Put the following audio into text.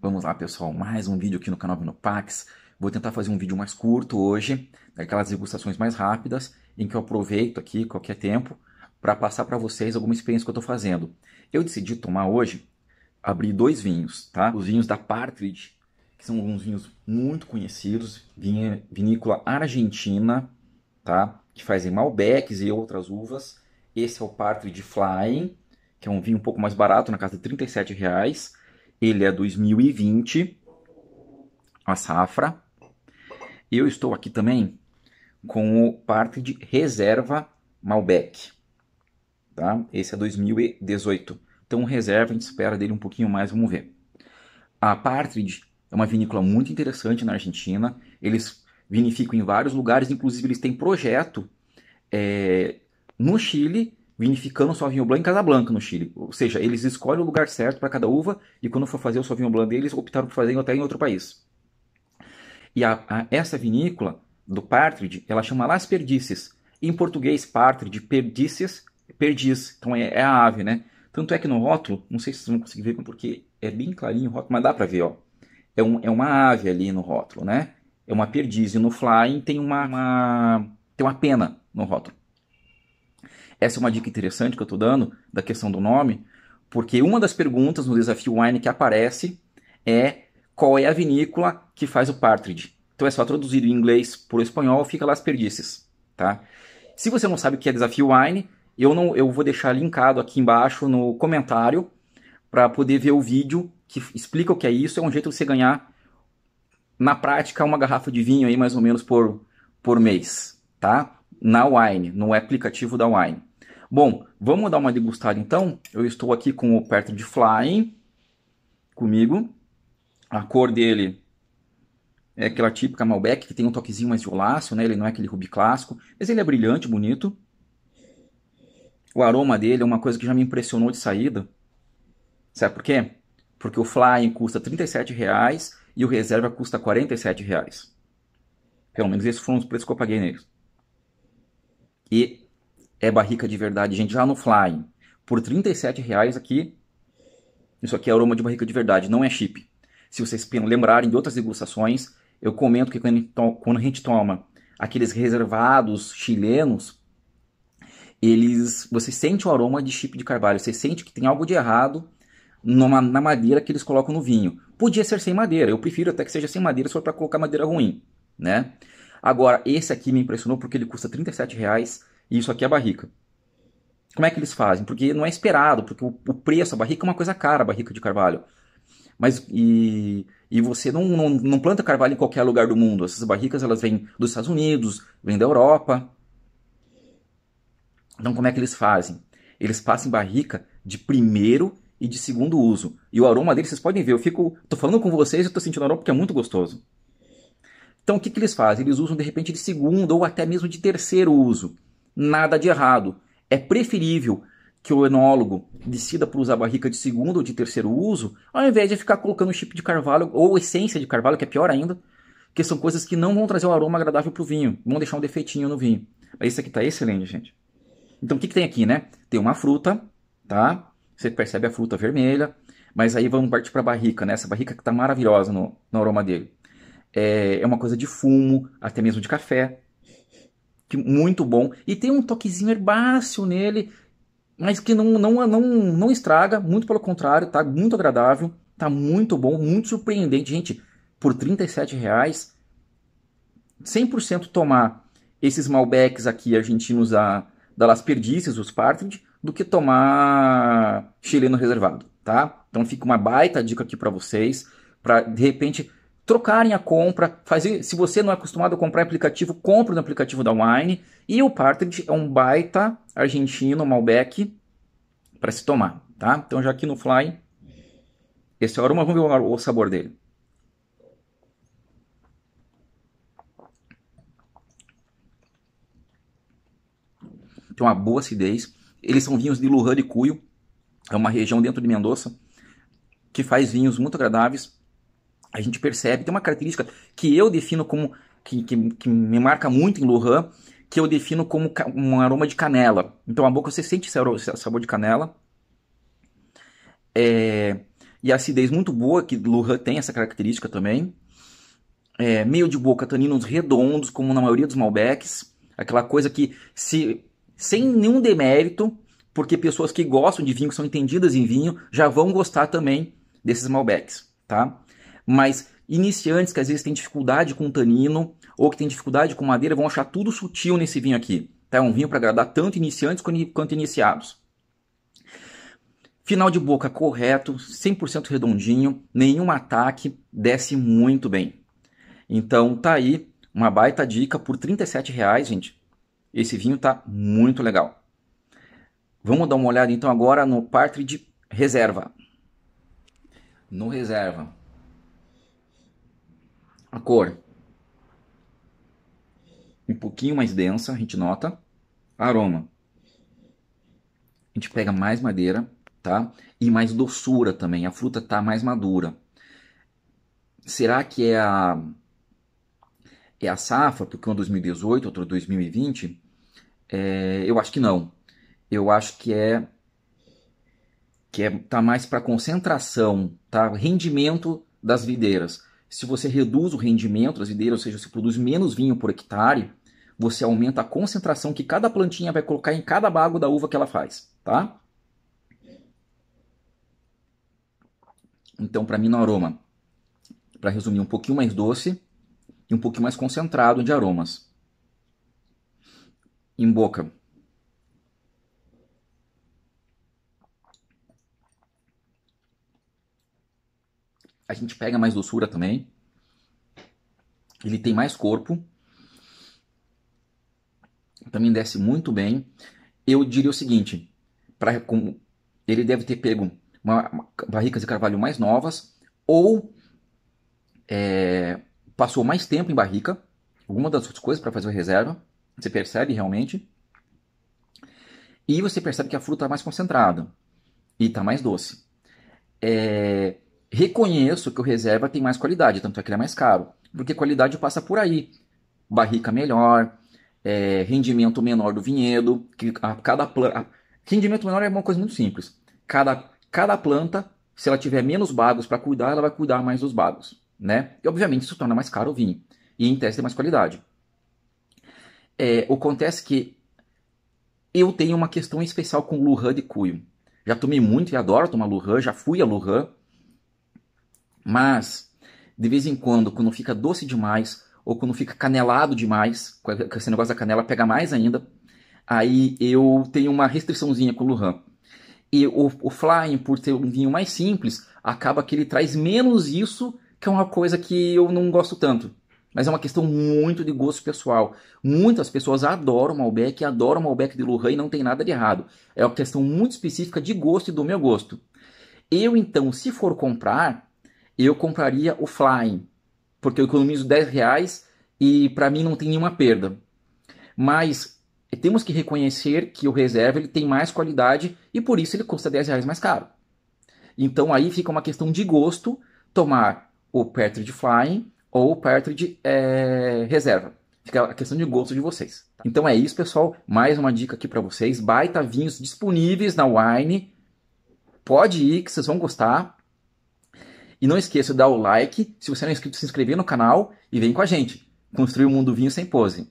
Vamos lá, pessoal, mais um vídeo aqui no canal Vinopax. Vou tentar fazer um vídeo mais curto hoje, daquelas degustações mais rápidas, em que eu aproveito aqui qualquer tempo para passar para vocês alguma experiência que eu estou fazendo. Eu decidi tomar hoje, abrir dois vinhos, tá? Os vinhos da Partridge, que são alguns vinhos muito conhecidos, vinícola argentina, tá? Que fazem Malbecs e outras uvas. Esse é o Partridge Flying, que é um vinho um pouco mais barato, na casa de 37 reais ele é 2020, a safra. Eu estou aqui também com o parte de reserva Malbec. Tá? Esse é 2018. Então, reserva, a gente espera dele um pouquinho mais, vamos ver. A Partridge é uma vinícola muito interessante na Argentina. Eles vinificam em vários lugares, inclusive eles têm projeto é, no Chile vinificando o Sauvignon Blanc em Casablanca, no Chile. Ou seja, eles escolhem o lugar certo para cada uva e quando for fazer o Sauvignon Blanc deles, optaram por fazer até em outro país. E a, a, essa vinícola do Partridge, ela chama Las Perdices. Em português, Partridge, Perdices, perdiz. Então é, é, a ave, né? Tanto é que no rótulo, não sei se vocês vão conseguir ver porque é bem clarinho o rótulo, mas dá para ver, ó. É, um, é uma ave ali no rótulo, né? É uma perdiz. E no flying tem uma, uma, tem uma pena no rótulo. Essa é uma dica interessante que eu estou dando da questão do nome, porque uma das perguntas no desafio Wine que aparece é qual é a vinícola que faz o Partridge. Então é só traduzir em inglês para o espanhol, fica lá as tá? Se você não sabe o que é desafio Wine, eu não, eu vou deixar linkado aqui embaixo no comentário para poder ver o vídeo que explica o que é isso. É um jeito de você ganhar na prática uma garrafa de vinho aí mais ou menos por, por mês, tá? Na Wine, no aplicativo da Wine. Bom, vamos dar uma degustada então. Eu estou aqui com o perto de Flying comigo. A cor dele é aquela típica Malbec, que tem um toquezinho mais violáceo, né? Ele não é aquele rubi clássico, mas ele é brilhante, bonito. O aroma dele é uma coisa que já me impressionou de saída. Sabe por quê? Porque o Flying custa R$ reais e o Reserva custa R$ reais. Pelo menos esses foram os preços que eu paguei neles. E é barrica de verdade, gente, já no Flying. Por 37 reais aqui, isso aqui é aroma de barrica de verdade, não é chip. Se vocês lembrarem de outras degustações, eu comento que quando a gente toma aqueles reservados chilenos, eles, você sente o aroma de chip de carvalho, você sente que tem algo de errado numa, na madeira que eles colocam no vinho. Podia ser sem madeira, eu prefiro até que seja sem madeira for para colocar madeira ruim, né? Agora, esse aqui me impressionou porque ele custa 37 reais e isso aqui é a barrica. Como é que eles fazem? Porque não é esperado, porque o, o preço, a barrica é uma coisa cara, a barrica de carvalho. Mas e, e você não, não, não, planta carvalho em qualquer lugar do mundo. Essas barricas elas vêm dos Estados Unidos, vêm da Europa. Então como é que eles fazem? Eles passam barrica de primeiro e de segundo uso. E o aroma deles, vocês podem ver, eu fico, tô falando com vocês e tô sentindo aroma porque é muito gostoso. Então o que, que eles fazem? Eles usam de repente de segundo ou até mesmo de terceiro uso nada de errado. É preferível que o enólogo decida por usar barrica de segundo ou de terceiro uso, ao invés de ficar colocando chip de carvalho ou essência de carvalho, que é pior ainda, que são coisas que não vão trazer um aroma agradável para o vinho, vão deixar um defeitinho no vinho. Mas esse aqui está excelente, gente. Então o que, que tem aqui, né? Tem uma fruta, tá? Você percebe a fruta vermelha, mas aí vamos partir para a barrica, né? Essa barrica que está maravilhosa no, no aroma dele. É, é uma coisa de fumo, até mesmo de café, que muito bom. E tem um toquezinho herbáceo nele, mas que não, não, não, não estraga, muito pelo contrário, tá muito agradável, tá muito bom, muito surpreendente. Gente, por 37 reais, 100% tomar esses Malbecs aqui argentinos da, da Las Perdices, os Partridge, do que tomar chileno reservado, tá? Então fica uma baita dica aqui para vocês, para de repente trocarem a compra, fazer, se você não é acostumado a comprar aplicativo, compre no aplicativo da Wine. E o Partridge é um baita argentino Malbec para se tomar, tá? Então já aqui no Fly, esse é o aroma, vamos ver o sabor dele. Tem uma boa acidez. Eles são vinhos de Luján de Cuyo, é uma região dentro de Mendoza que faz vinhos muito agradáveis a gente percebe, tem uma característica que eu defino como, que, que, que me marca muito em Lohan, que eu defino como um aroma de canela. Então a boca você sente esse sabor de canela. É, e acidez muito boa, que Lujan tem essa característica também. É, meio de boca, taninos redondos, como na maioria dos Malbecs. Aquela coisa que, se sem nenhum demérito, porque pessoas que gostam de vinho, que são entendidas em vinho, já vão gostar também desses Malbecs, tá? Mas iniciantes que às vezes têm dificuldade com tanino ou que têm dificuldade com madeira vão achar tudo sutil nesse vinho aqui. Tá? É um vinho para agradar tanto iniciantes quanto iniciados. Final de boca correto, 100% redondinho, nenhum ataque, desce muito bem. Então tá aí uma baita dica por R$ reais, gente. Esse vinho tá muito legal. Vamos dar uma olhada então agora no Partridge Reserva. No Reserva. A cor. Um pouquinho mais densa, a gente nota. Aroma. A gente pega mais madeira, tá? E mais doçura também, a fruta tá mais madura. Será que é a é a safra, porque um 2018, outro 2020? É, eu acho que não. Eu acho que é que é tá mais para concentração, tá? Rendimento das videiras. Se você reduz o rendimento das videiras, ou seja, se produz menos vinho por hectare, você aumenta a concentração que cada plantinha vai colocar em cada bago da uva que ela faz, tá? Então, para mim, no aroma, para resumir, um pouquinho mais doce e um pouquinho mais concentrado de aromas. Em boca. A gente pega mais doçura também. Ele tem mais corpo. Também desce muito bem. Eu diria o seguinte, com, ele deve ter pego uma, uma, barricas de carvalho mais novas, ou é, passou mais tempo em barrica, alguma das outras coisas para fazer a reserva, você percebe realmente. E você percebe que a fruta está mais concentrada e está mais doce. É, reconheço que o reserva tem mais qualidade, tanto é que ele é mais caro, porque qualidade passa por aí. Barrica melhor, é, rendimento menor do vinhedo, que a, cada planta. Rendimento menor é uma coisa muito simples. Cada cada planta, se ela tiver menos bagos para cuidar, ela vai cuidar mais dos bagos, né? E obviamente isso torna mais caro o vinho e em teste tem mais qualidade. É, acontece que eu tenho uma questão especial com Lujan de Cuyo. Já tomei muito e adoro tomar Lujan, já fui a Lujan, mas de vez em quando, quando fica doce demais ou quando fica canelado demais, esse negócio da canela pega mais ainda, aí eu tenho uma restriçãozinha com o Lujan. E o, o Flying, por ter um vinho mais simples, acaba que ele traz menos isso, que é uma coisa que eu não gosto tanto. Mas é uma questão muito de gosto pessoal. Muitas pessoas adoram Malbec, adoram Malbec de Lujan e não tem nada de errado. É uma questão muito específica de gosto e do meu gosto. Eu, então, se for comprar, eu compraria o Flying, porque eu economizo 10 reais e para mim não tem nenhuma perda. Mas temos que reconhecer que o reserva ele tem mais qualidade e por isso ele custa 10 reais mais caro. Então aí fica uma questão de gosto tomar o Partridge Flying ou o Partridge é, reserva. Fica a questão de gosto de vocês. Então é isso, pessoal. Mais uma dica aqui para vocês. Baita vinhos disponíveis na Wine. Pode ir que vocês vão gostar. E não esqueça de dar o like. Se você não é inscrito, se inscrever no canal e vem com a gente. Construir o um mundo vinho sem pose.